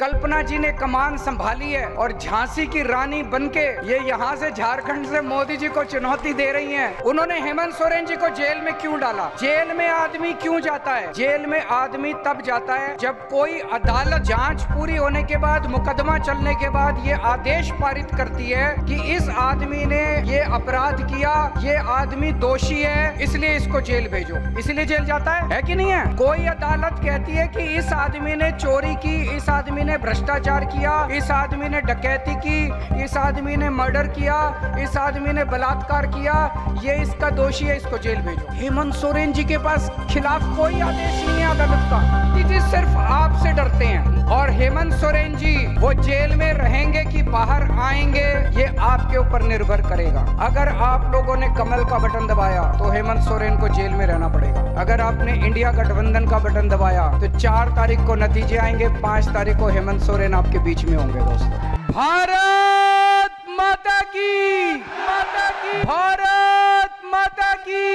कल्पना जी ने कमान संभाली है और झांसी की रानी बनके ये यहाँ से झारखंड से मोदी जी को चुनौती दे रही हैं। उन्होंने हेमंत सोरेन जी को जेल में क्यों डाला? जेल में आदमी क्यों जाता है? जेल में आदमी तब जाता है जब कोई अदालत जाँच पूरी होने के बाद, मुकदमा चलने के बाद ये आदेश पारित करती है कि इस आदमी ने ये अपराध किया, ये आदमी दोषी है, इसलिए इसको जेल भेजो। इसलिए जेल जाता है? है कि नहीं है? कोई अदालत कहती है कि इस आदमी ने चोरी की, इस आदमी ने भ्रष्टाचार किया, इस आदमी ने डकैती की, इस आदमी ने मर्डर किया, इस आदमी ने बलात्कार किया, ये इसका दोषी है, इसको जेल भेजो। हेमंत सोरेन जी के पास खिलाफ कोई आदेश नहीं है अदालत का। सिर्फ़ आपसे डरते हैं। हेमंत सोरेन जी, वो जेल में रहेंगे कि बाहर आएँगे, ये आपके ऊपर निर्भर करेगा। अगर आप लोगों ने कमल का बटन दबाया तो हेमंत सोरेन को जेल में रहना पड़ेगा। अगर आपने इंडिया गठबंधन का बटन दबाया तो चार तारीख को नतीजे आएँगे, पाँच तारीख को हेमंत सोरेन आपके बीच में होंगे दोस्तों। भारत माता की माता की भारत माता की,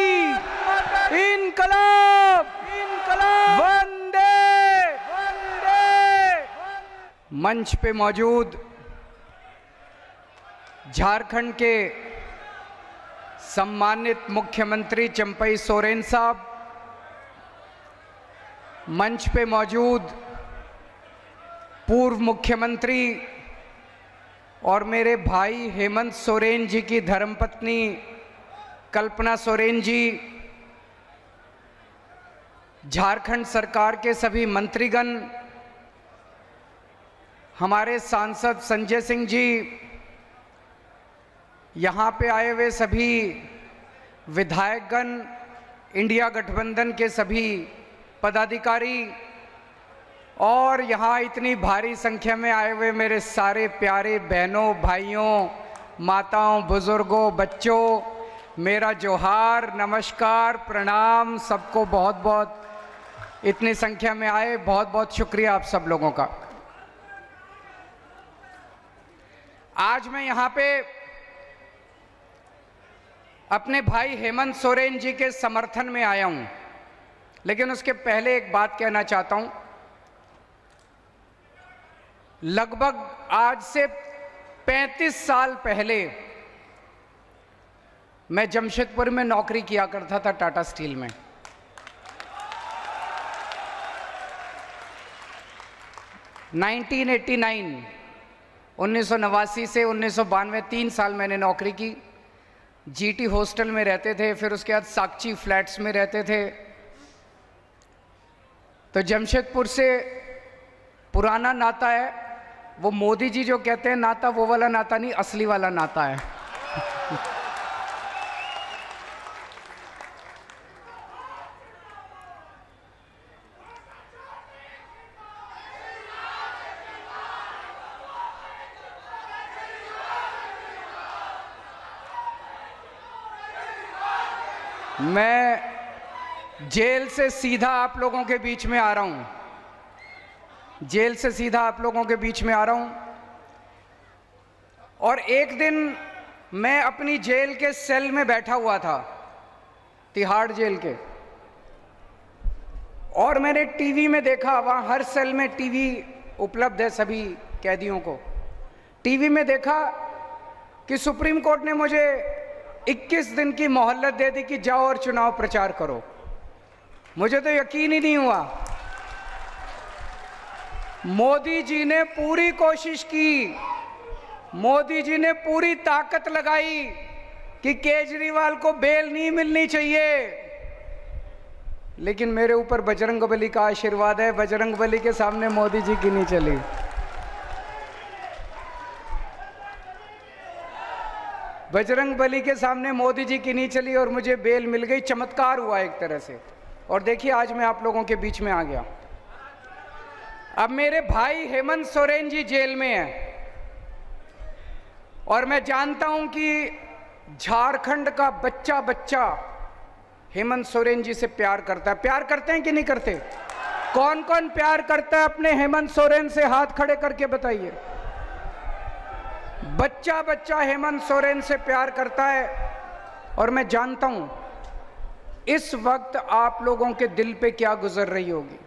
इनकलाब मंच पे मौजूद झारखंड के सम्मानित मुख्यमंत्री चंपई सोरेन साहब, मंच पे मौजूद पूर्व मुख्यमंत्री और मेरे भाई हेमंत सोरेन जी की धर्मपत्नी कल्पना सोरेन जी, झारखंड सरकार के सभी मंत्रीगण हमारे सांसद संजय सिंह जी, यहाँ पे आए हुए सभी विधायकगण, इंडिया गठबंधन के सभी पदाधिकारी, और यहाँ इतनी भारी संख्या में आए हुए मेरे सारे प्यारे बहनों, भाइयों, माताओं, बुज़ुर्गों, बच्चों, मेरा जोहार, नमस्कार, प्रणाम, सबको बहुत बहुत इतनी संख्या में आए बहुत बहुत शुक्रिया आप सब लोगों का। आज मैं यहाँ पे अपने भाई हेमंत सोरेन जी के समर्थन में आया हूँ। लेकिन उसके पहले एक बात कहना चाहता हूँ। लगभग आज से 35 साल पहले मैं जमशेदपुर में नौकरी किया करता था टाटा स्टील में। नाइनटीन एट्टी नाइन उन्नीस सौ नवासी से उन्नीस तीन साल मैंने नौकरी की। जीटी हॉस्टल में रहते थे, फिर उसके बाद साक्षी फ्लैट्स में रहते थे। तो जमशेदपुर से पुराना नाता है, वो मोदी जी जो कहते हैं, नाता वो वाला नाता नहीं, असली वाला नाता है मैं जेल से सीधा आप लोगों के बीच में आ रहा हूँ। जेल से सीधा आप लोगों के बीच में आ रहा हूँ। और एक दिन मैं अपनी जेल के सेल में बैठा हुआ था, तिहाड़ जेल के। और मैंने टीवी में देखा, वहाँ हर सेल में टीवी उपलब्ध है सभी कैदियों को। टीवी में देखा कि सुप्रीम कोर्ट ने मुझे 21 दिन की मोहल्लत दे दी कि जाओ और चुनाव प्रचार करो। मुझे तो यकीन ही नहीं हुआ। मोदी जी ने पूरी कोशिश की। मोदी जी ने पूरी ताकत लगाई कि केजरीवाल को बेल नहीं मिलनी चाहिए। लेकिन मेरे ऊपर बजरंग बली का आशीर्वाद है। बजरंग बली के सामने मोदी जी की नहीं चली। बजरंग बली के सामने मोदी जी की नहीं चली और मुझे बेल मिल गई। चमत्कार हुआ एक तरह से। और देखिए, आज मैं आप लोगों के बीच में आ गया। अब मेरे भाई हेमंत सोरेन जी जेल में हैं। और मैं जानता हूँ कि झारखंड का बच्चा बच्चा हेमंत सोरेन जी से प्यार करता है। प्यार करते हैं कि नहीं करते? कौन कौन प्यार करता है अपने हेमंत सोरेन से? हाथ खड़े करके बताइए। बच्चा बच्चा हेमंत सोरेन से प्यार करता है और मैं जानता हूँ इस वक्त आप लोगों के दिल पे क्या गुजर रही होगी?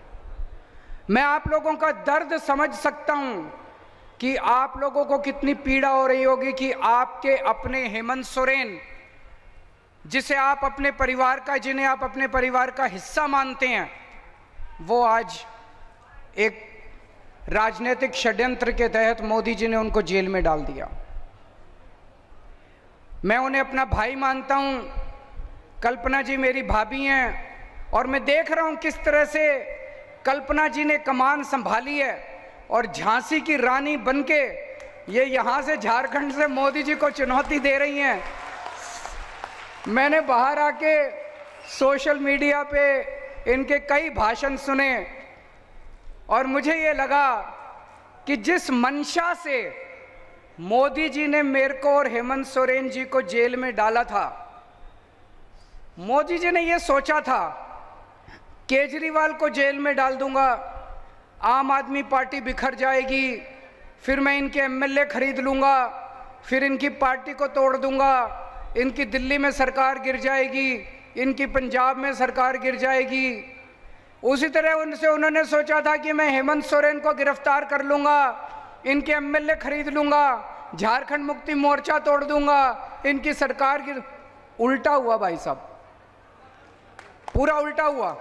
मैं आप लोगों का दर्द समझ सकता हूँ कि आप लोगों को कितनी पीड़ा हो रही होगी कि आपके अपने हेमंत सोरेन, जिसे आप अपने परिवार का, जिन्हें आप अपने परिवार का हिस्सा मानते हैं, वो आज एक राजनीतिक षड्यंत्र के तहत मोदी जी ने उनको जेल में डाल दिया। मैं उन्हें अपना भाई मानता हूँ कल्पना जी मेरी भाभी हैं और मैं देख रहा हूँ किस तरह से कल्पना जी ने कमान संभाली है और झांसी की रानी बनके ये यहाँ से झारखंड से मोदी जी को चुनौती दे रही हैं। मैंने बाहर आके सोशल मीडिया पे इनके कई भाषण सुने और मुझे ये लगा कि जिस मंशा से मोदी जी ने मेरे को और हेमंत सोरेन जी को जेल में डाला था मोदी जी ने ये सोचा था, केजरीवाल को जेल में डाल दूँगा, आम आदमी पार्टी बिखर जाएगी, फिर मैं इनके एमएलए खरीद लूँगा, फिर इनकी पार्टी को तोड़ दूँगा, इनकी दिल्ली में सरकार गिर जाएगी, इनकी पंजाब में सरकार गिर जाएगी। उसी तरह उनसे उन्होंने सोचा था कि मैं हेमंत सोरेन को गिरफ़्तार कर लूँगा, इनके एमएलए खरीद लूँगा, झारखंड मुक्ति मोर्चा तोड़ दूँगा, इनकी सरकार की उल्टा हुआ भाई साहब। पूरा उल्टा हुआ।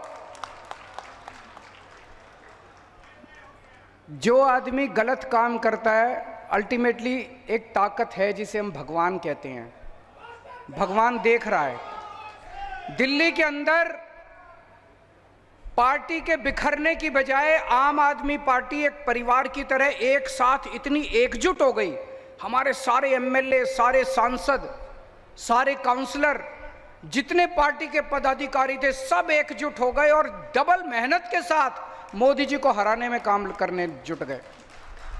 जो आदमी गलत काम करता है अल्टीमेटली एक ताकत है जिसे हम भगवान कहते हैं। भगवान देख रहा है। दिल्ली के अंदर पार्टी के बिखरने की बजाय आम आदमी पार्टी एक परिवार की तरह एक साथ इतनी एकजुट हो गई। हमारे सारे एमएलए सारे सांसद, सारे काउंसलर जितने पार्टी के पदाधिकारी थे, सब एकजुट हो गए और डबल मेहनत के साथ मोदी जी को हराने में काम करने जुट गए।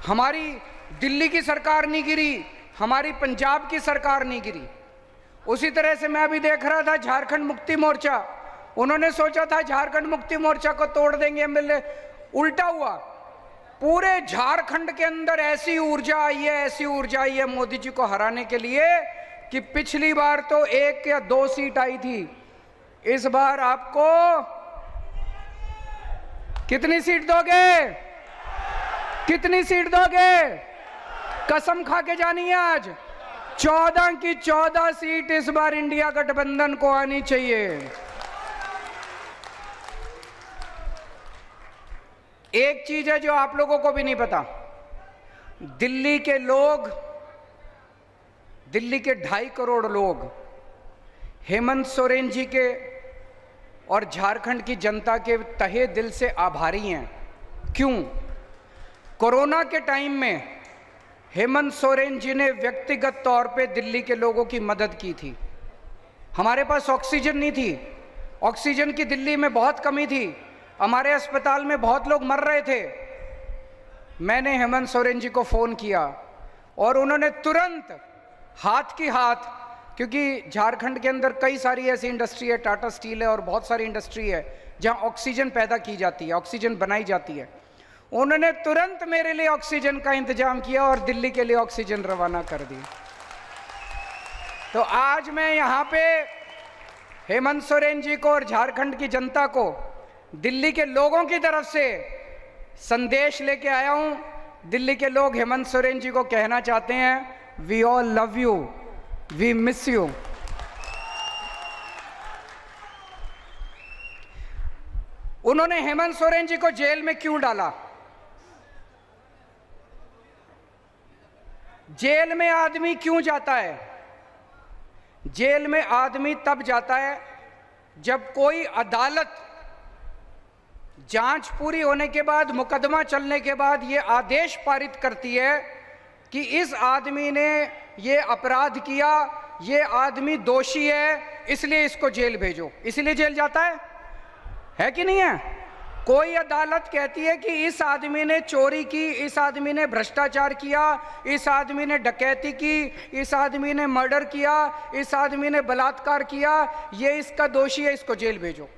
हमारी दिल्ली की सरकार नहीं गिरी, हमारी पंजाब की सरकार नहीं गिरी। उसी तरह से मैं अभी देख रहा था झारखंड मुक्ति मोर्चा। उन्होंने सोचा था झारखंड मुक्ति मोर्चा को तोड़ देंगे एमएलए। उल्टा हुआ। पूरे झारखंड के अंदर ऐसी ऊर्जा आई है, ऐसी ऊर्जा आई है मोदी जी को हराने के लिए कि पिछली बार तो एक या दो सीट आई थी। इस बार आपको कितनी सीट दोगे? कितनी सीट दोगे? कसम खा के जानी है आज। चौदह की चौदह सीट इस बार इंडिया गठबंधन को आनी चाहिए। एक चीज़ है जो आप लोगों को भी नहीं पता। दिल्ली के लोग दिल्ली के ढाई करोड़ लोग, हेमंत सोरेन जी के और झारखंड की जनता के तहे दिल से आभारी हैं। क्यों? कोरोना के टाइम में हेमंत सोरेन जी ने व्यक्तिगत तौर पे दिल्ली के लोगों की मदद की थी। हमारे पास ऑक्सीजन नहीं थी। ऑक्सीजन की दिल्ली में बहुत कमी थी। हमारे अस्पताल में बहुत लोग मर रहे थे। मैंने हेमंत सोरेन जी को फ़ोन किया और उन्होंने तुरंत हाथ की हाथ, क्योंकि झारखंड के अंदर कई सारी ऐसी इंडस्ट्री है टाटा स्टील है और बहुत सारी इंडस्ट्री है, जहाँ ऑक्सीजन पैदा की जाती है ऑक्सीजन बनाई जाती है। उन्होंने तुरंत मेरे लिए ऑक्सीजन का इंतज़ाम किया और दिल्ली के लिए ऑक्सीजन रवाना कर दी तो आज मैं यहाँ पे हेमंत सोरेन जी को और झारखंड की जनता को, दिल्ली के लोगों की तरफ़ से संदेश लेके आया हूँ। दिल्ली के लोग हेमंत सोरेन जी को कहना चाहते हैं we all love you we miss you उन्होंने हेमंत सोरेन जी को जेल में क्यों डाला? जेल में आदमी क्यों जाता है? जेल में आदमी तब जाता है जब कोई अदालत जाँच पूरी होने के बाद, मुकदमा चलने के बाद ये आदेश पारित करती है कि इस आदमी ने ये अपराध किया, ये आदमी दोषी है, इसलिए इसको जेल भेजो। इसलिए जेल जाता है? है कि नहीं है? कोई अदालत कहती है कि इस आदमी ने चोरी की, इस आदमी ने भ्रष्टाचार किया, इस आदमी ने डकैती की, इस आदमी ने मर्डर किया, इस आदमी ने बलात्कार किया, ये इसका दोषी है, इसको जेल भेजो।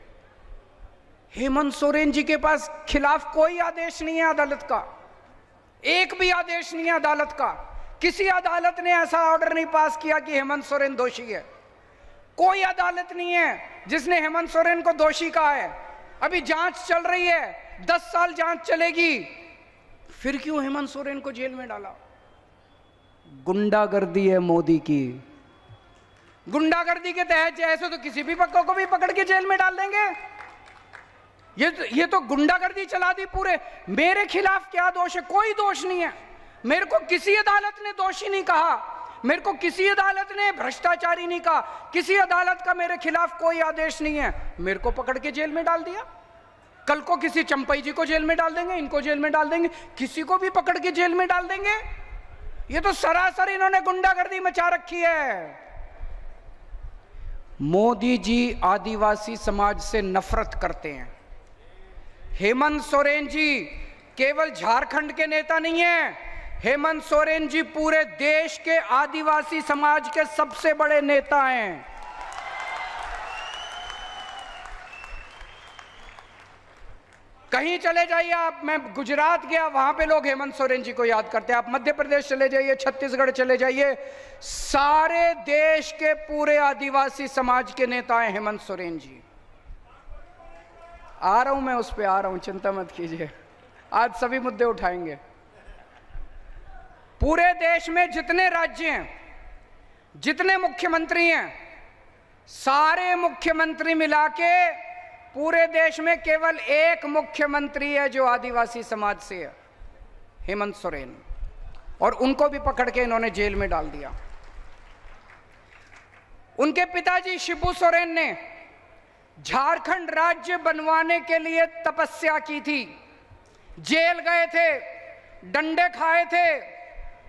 हेमंत सोरेन जी के पास खिलाफ कोई आदेश नहीं है अदालत का। एक भी आदेश नहीं है अदालत का। किसी अदालत ने ऐसा ऑर्डर नहीं पास किया कि हेमंत सोरेन दोषी है। कोई अदालत नहीं है जिसने हेमंत सोरेन को दोषी कहा है। अभी जाँच चल रही है दस साल जाँच चलेगी। फिर क्यों हेमंत सोरेन को जेल में डाला? गुंडागर्दी है मोदी की। गुंडागर्दी के तहत ऐसे तो किसी भी पक्कों को भी पकड़ के जेल में डाल देंगे। ये तो, ये तो गुंडागर्दी चला दी पूरे। मेरे खिलाफ क्या दोष है? कोई दोष नहीं है। मेरे को किसी अदालत ने दोषी नहीं कहा। मेरे को किसी अदालत ने भ्रष्टाचारी नहीं कहा। किसी अदालत का मेरे खिलाफ कोई आदेश नहीं है। मेरे को पकड़ के जेल में डाल दिया। कल को किसी चंपई जी को जेल में डाल देंगे इनको जेल में डाल देंगे। किसी को भी पकड़ के जेल में डाल देंगे। ये तो सरासर इन्होंने गुंडागर्दी मचा रखी है। मोदी जी आदिवासी समाज से नफरत करते हैं। हेमंत सोरेन जी केवल झारखंड के नेता नहीं है। हेमंत सोरेन जी पूरे देश के आदिवासी समाज के सबसे बड़े नेता हैं। कहीं चले जाइए आप, मैं गुजरात गया, वहाँ पे लोग हेमंत सोरेन जी को याद करते हैं। आप मध्य प्रदेश चले जाइए, छत्तीसगढ़ चले जाइए। सारे देश के पूरे आदिवासी समाज के नेता हैं हेमंत सोरेन जी। आ रहा हूँ मैं, उस पर आ रहा हूँ, चिंता मत कीजिए। आज सभी मुद्दे उठाएँगे। पूरे देश में जितने राज्य हैं, जितने मुख्यमंत्री हैं, सारे मुख्यमंत्री मिला के पूरे देश में केवल एक मुख्यमंत्री है जो आदिवासी समाज से है, हेमंत सोरेन। और उनको भी पकड़ के इन्होंने जेल में डाल दिया। उनके पिताजी शिबू सोरेन ने झारखंड राज्य बनवाने के लिए तपस्या की थी। जेल गए थे, डंडे खाए थे,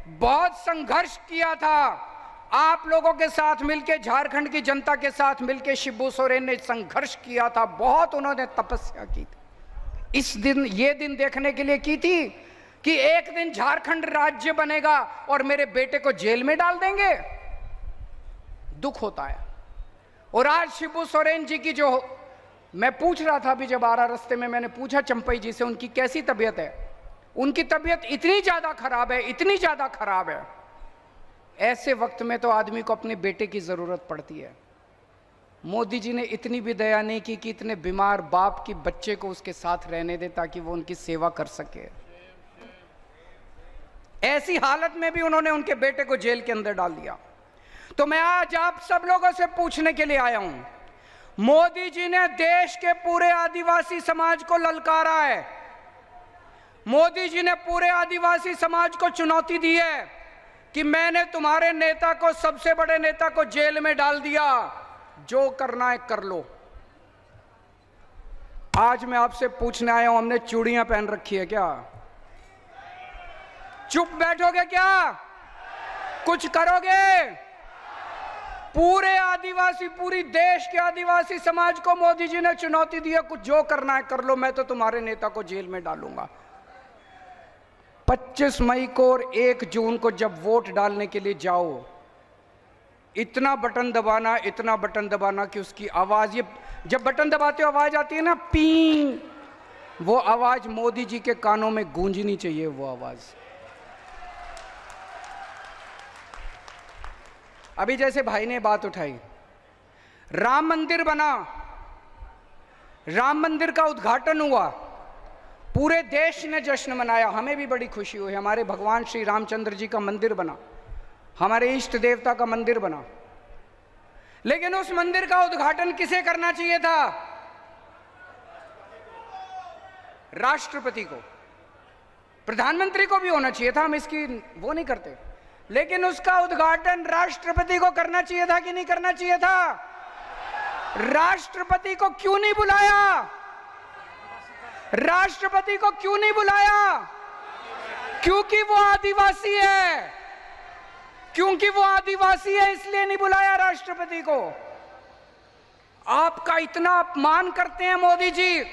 बहुत संघर्ष किया था। आप लोगों के साथ मिलकर झारखंड की जनता के साथ मिलकर शिबू सोरेन ने संघर्ष किया था, बहुत उन्होंने तपस्या की थी। इस दिन, ये दिन देखने के लिए की थी कि एक दिन झारखंड राज्य बनेगा और मेरे बेटे को जेल में डाल देंगे। दुख होता है। और आज शिबू सोरेन जी की जो मैं पूछ रहा था अभी जब आ रहा रास्ते में, मैंने पूछा चंपई जी से, उनकी कैसी तबीयत है? उनकी तबीयत इतनी ज़्यादा खराब है, इतनी ज़्यादा खराब है। ऐसे वक्त में तो आदमी को अपने बेटे की ज़रूरत पड़ती है। मोदी जी ने इतनी भी दया नहीं की कि इतने बीमार बाप की बच्चे को उसके साथ रहने दे ताकि वो उनकी सेवा कर सके। ऐसी हालत में भी उन्होंने उनके बेटे को जेल के अंदर डाल दिया। तो मैं आज आप सब लोगों से पूछने के लिए आया हूँ। मोदी जी ने देश के पूरे आदिवासी समाज को ललकारा है। मोदी जी ने पूरे आदिवासी समाज को चुनौती दी है कि मैंने तुम्हारे नेता को, सबसे बड़े नेता को जेल में डाल दिया। जो करना है कर लो। आज मैं आपसे पूछने आया हूँ, हमने चूड़ियाँ पहन रखी है क्या? चुप बैठोगे क्या? कुछ करोगे? पूरे आदिवासी, पूरी देश के आदिवासी समाज को मोदी जी ने चुनौती दी है, कुछ जो करना है कर लो, मैं तो तुम्हारे नेता को जेल में डालूँगा। 25 मई को और 1 जून को जब वोट डालने के लिए जाओ, इतना बटन दबाना, इतना बटन दबाना कि उसकी आवाज़, ये जब बटन दबाते हो, आवाज़ आती है ना, पी, वो आवाज़ मोदी जी के कानों में गूंजनी चाहिए, वो आवाज़। अभी जैसे भाई ने बात उठाई, राम मंदिर बना, राम मंदिर का उद्घाटन हुआ, पूरे देश ने जश्न मनाया, हमें भी बड़ी खुशी हुई, हमारे भगवान श्री रामचंद्र जी का मंदिर बना, हमारे इष्ट देवता का मंदिर बना। लेकिन उस मंदिर का उद्घाटन किसे करना चाहिए था? राष्ट्रपति को, प्रधानमंत्री को भी होना चाहिए था, हम इसकी वो नहीं करते। लेकिन उसका उद्घाटन राष्ट्रपति को करना चाहिए था कि नहीं करना चाहिए था? राष्ट्रपति को क्यों नहीं बुलाया? राष्ट्रपति को क्यों नहीं बुलाया? क्योंकि वो आदिवासी है। क्योंकि वो आदिवासी है, इसलिए नहीं बुलाया राष्ट्रपति को। आपका इतना अपमान करते हैं मोदी जी।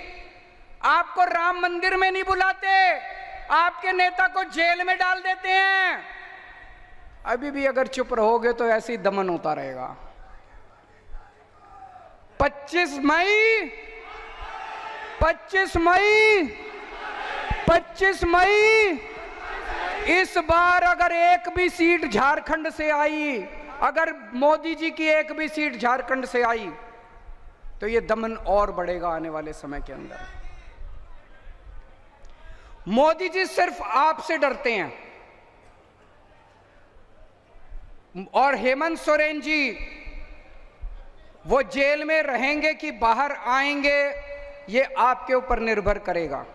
आपको राम मंदिर में नहीं बुलाते। आपके नेता को जेल में डाल देते हैं। अभी भी अगर चुप रहोगे तो ऐसे ही दमन होता रहेगा। 25 मई 25 मई 25 मई, इस बार अगर एक भी सीट झारखंड से आई, अगर मोदी जी की एक भी सीट झारखंड से आई तो ये दमन और बढ़ेगा आने वाले समय के अंदर। मोदी जी सिर्फ़ आपसे डरते हैं। और हेमंत सोरेन जी, वो जेल में रहेंगे कि बाहर आएँगे, ये आपके ऊपर निर्भर करेगा।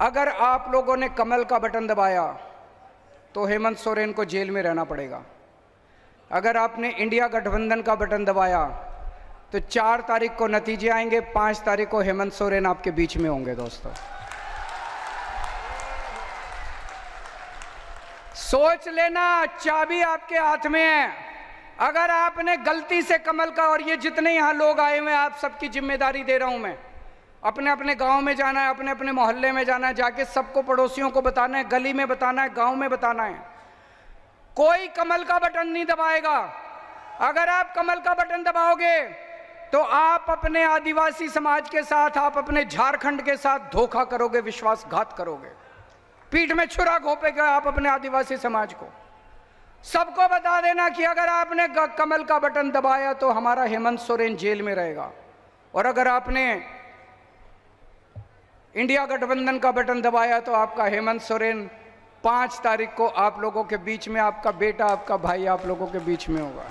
अगर आप लोगों ने कमल का बटन दबाया तो हेमंत सोरेन को जेल में रहना पड़ेगा। अगर आपने इंडिया गठबंधन का बटन दबाया तो चार तारीख को नतीजे आएँगे, पाँच तारीख को हेमंत सोरेन आपके बीच में होंगे दोस्तों। सोच लेना, चाबी आपके हाथ में है। अगर आपने गलती से कमल का और ये जितने यहाँ लोग आए हुए आप सबकी ज़िम्मेदारी दे रहा हूँ मैं। अपने अपने गाँव में जाना है, अपने अपने मोहल्ले में जाना है, जाके सबको पड़ोसियों को बताना है, गली में बताना है, गाँव में बताना है। कोई कमल का बटन नहीं दबाएगा। अगर आप कमल का बटन दबाओगे तो आप अपने आदिवासी समाज के साथ, आप अपने झारखंड के साथ धोखा करोगे, विश्वासघात करोगे। पीठ में छुरा घोपेगा आप अपने आदिवासी समाज को। सबको बता देना कि अगर आपने कमल का बटन दबाया तो हमारा हेमंत सोरेन जेल में रहेगा। और अगर आपने इंडिया गठबंधन का बटन दबाया तो आपका हेमंत सोरेन पाँच तारीख को आप लोगों के बीच में, आपका बेटा, आपका भाई आप लोगों के बीच में होगा।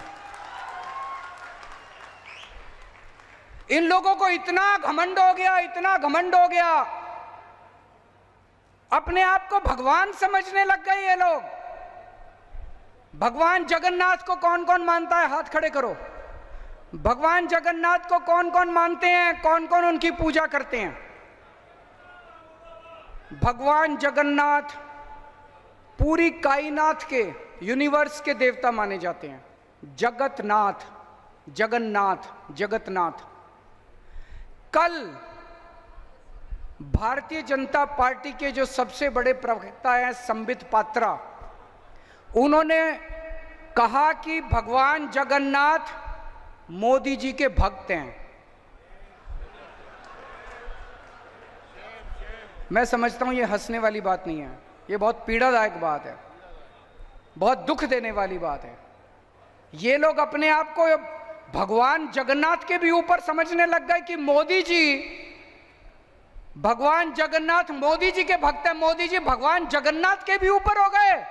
इन लोगों को इतना घमंड हो गया, इतना घमंड हो गया अपने आप को भगवान समझने लग गए ये लोग। भगवान जगन्नाथ को कौन कौन मानता है? हाथ खड़े करो। भगवान जगन्नाथ को कौन कौन मानते हैं? कौन कौन उनकी पूजा करते हैं? भगवान जगन्नाथ पूरी कायनात के यूनिवर्स के देवता माने जाते हैं। जगतनाथ, जगन्नाथ, जगतनाथ। कल भारतीय जनता पार्टी के जो सबसे बड़े प्रवक्ता हैं, संबित पात्रा, उन्होंने कहा कि भगवान जगन्नाथ मोदी जी के भक्त हैं। मैं समझता हूँ ये हंसने वाली बात नहीं है। ये बहुत पीड़ादायक बात है। बहुत दुख देने वाली बात है। ये लोग अपने आप को भगवान जगन्नाथ के भी ऊपर समझने लग गए कि मोदी जी भगवान जगन्नाथ मोदी जी के भक्त है। मोदी जी, भगवान जगन्नाथ के भी ऊपर हो गए।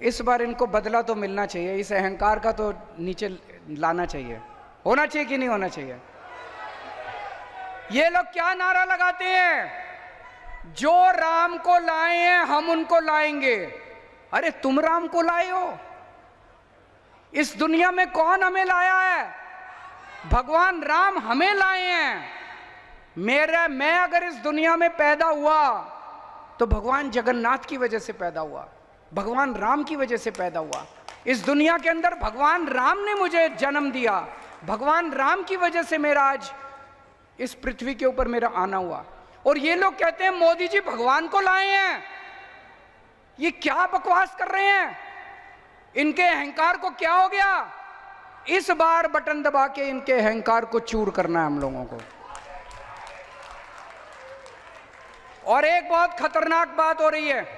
इस बार इनको बदला तो मिलना चाहिए, इस अहंकार का तो नीचे लाना चाहिए। होना चाहिए कि नहीं होना चाहिए? ये लोग क्या नारा लगाते हैं? जो राम को लाए हैं, हम उनको लाएँगे। अरे, तुम राम को लाए हो? इस दुनिया में कौन हमें लाया है? भगवान राम हमें लाए हैं। मेरा, मैं अगर इस दुनिया में पैदा हुआ तो भगवान जगन्नाथ की वजह से पैदा हुआ, भगवान राम की वजह से पैदा हुआ। इस दुनिया के अंदर भगवान राम ने मुझे जन्म दिया, भगवान राम की वजह से मेरा आज इस पृथ्वी के ऊपर मेरा आना हुआ। और ये लोग कहते हैं, मोदी जी भगवान को लाए हैं, ये क्या बकवास कर रहे हैं? इनके अहंकार को क्या हो गया? इस बार बटन दबा के इनके अहंकार को चूर करना है हम लोगों को। और एक बहुत खतरनाक बात हो रही है।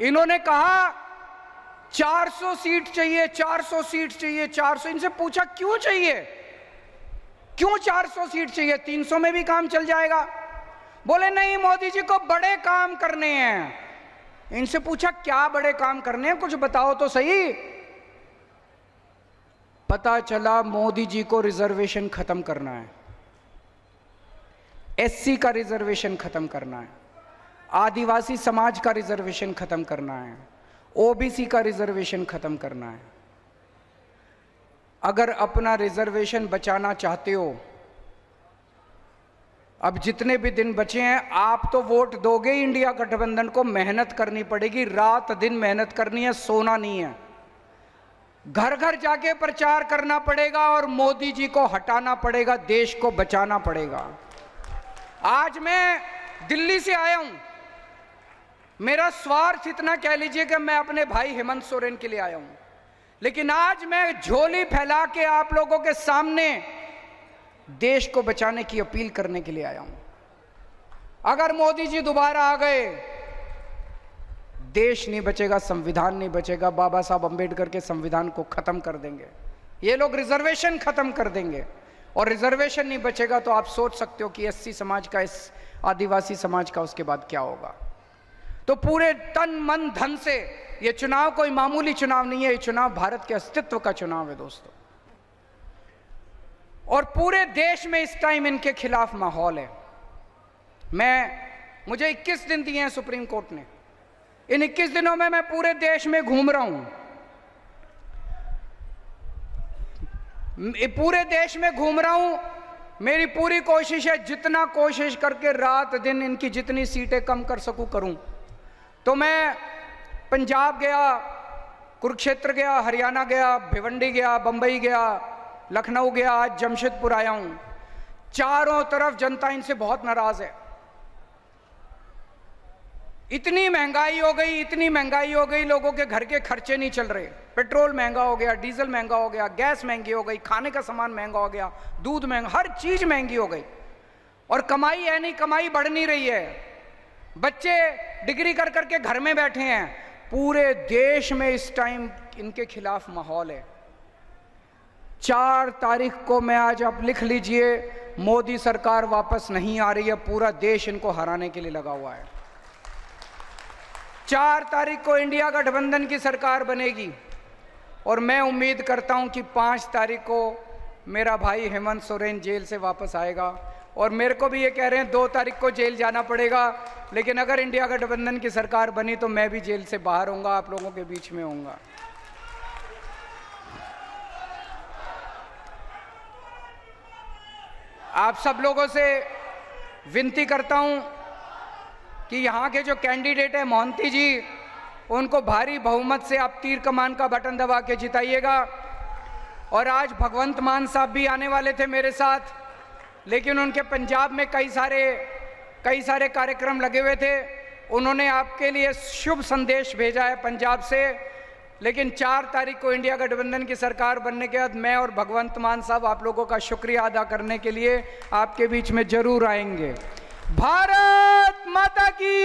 इन्होंने कहा 400 सीट चाहिए 400 सीट चाहिए 400 इनसे पूछा, क्यों चाहिए? क्यों 400 सीट चाहिए? 300 में भी काम चल जाएगा। बोले, नहीं, मोदी जी को बड़े काम करने हैं। इनसे पूछा, क्या बड़े काम करने हैं? कुछ बताओ तो सही। पता चला, मोदी जी को रिजर्वेशन खत्म करना है। एससी का रिजर्वेशन खत्म करना है। आदिवासी समाज का रिजर्वेशन खत्म करना है। ओबीसी का रिजर्वेशन खत्म करना है। अगर अपना रिजर्वेशन बचाना चाहते हो, अब जितने भी दिन बचे हैं, आप तो वोट दोगे इंडिया गठबंधन को, मेहनत करनी पड़ेगी, रात दिन मेहनत करनी है, सोना नहीं है। घर घर जाके प्रचार करना पड़ेगा और मोदी जी को हटाना पड़ेगा, देश को बचाना पड़ेगा। आज मैं दिल्ली से आया हूँ। मेरा स्वार्थ इतना कह लीजिए कि मैं अपने भाई हेमंत सोरेन के लिए आया हूँ। लेकिन आज मैं झोली फैला के आप लोगों के सामने देश को बचाने की अपील करने के लिए आया हूँ। अगर मोदी जी दोबारा आ गए, देश नहीं बचेगा, संविधान नहीं बचेगा, बाबा साहब अंबेडकर के संविधान को खत्म कर देंगे। ये लोग रिजर्वेशन खत्म कर देंगे। और रिजर्वेशन नहीं बचेगा तो आप सोच सकते हो कि एससी समाज का, इस आदिवासी समाज का उसके बाद क्या होगा। तो पूरे तन मन धन से ये चुनाव कोई मामूली चुनाव नहीं है, ये चुनाव भारत के अस्तित्व का चुनाव है दोस्तों। और पूरे देश में इस टाइम इनके खिलाफ माहौल है। मैं, मुझे 21 दिन दिए हैं सुप्रीम कोर्ट ने। इन 21 दिनों में मैं पूरे देश में घूम रहा हूँ। पूरे देश में घूम रहा हूँ। मेरी पूरी कोशिश है, जितना कोशिश करके रात दिन इनकी जितनी सीटें कम कर सकूँ, करूँ। तो मैं पंजाब गया, कुरुक्षेत्र गया, हरियाणा गया, भिवंडी गया, बंबई गया, लखनऊ गया, आज जमशेदपुर आया हूँ। चारों तरफ़ जनता इनसे बहुत नाराज़ है। इतनी महँगाई हो गई, इतनी महँगाई हो गई, लोगों के घर के खर्चे नहीं चल रहे। पेट्रोल महँगा हो गया, डीजल महँगा हो गया, गैस महँगी हो गई, खाने का सामान महँगा हो गया, दूध महँगा, हर चीज़ महँगी हो गई। और कमाई है नहीं, कमाई बढ़ नहीं रही है। बच्चे डिग्री कर करके घर में बैठे हैं। पूरे देश में इस टाइम इनके खिलाफ माहौल है। चार तारीख को मैं आज आप लिख लीजिए, मोदी सरकार वापस नहीं आ रही है, पूरा देश इनको हराने के लिए लगा हुआ है। चार तारीख को इंडिया गठबंधन की सरकार बनेगी। और मैं उम्मीद करता हूँ कि पाँच तारीख को मेरा भाई हेमंत सोरेन जेल से वापस आएगा। और मेरे को भी ये कह रहे हैं, दो तारीख को जेल जाना पड़ेगा। लेकिन अगर इंडिया गठबंधन की सरकार बनी तो मैं भी जेल से बाहर होऊँगा, आप लोगों के बीच में होऊँगा। आप सब लोगों से विनती करता हूँ कि यहाँ के जो कैंडिडेट है, मोहंती जी, उनको भारी बहुमत से आप तीर कमान का बटन दबा के जिताइएगा। और आज भगवंत मान साहब भी आने वाले थे मेरे साथ, लेकिन उनके पंजाब में कई सारे कई सारे कार्यक्रम लगे हुए थे। उन्होंने आपके लिए शुभ संदेश भेजा है पंजाब से, लेकिन चार तारीख को इंडिया गठबंधन की सरकार बनने के बाद मैं और भगवंत मान साहब आप लोगों का शुक्रिया अदा करने के लिए आपके बीच में ज़रूर आएँगे। भारत माता की।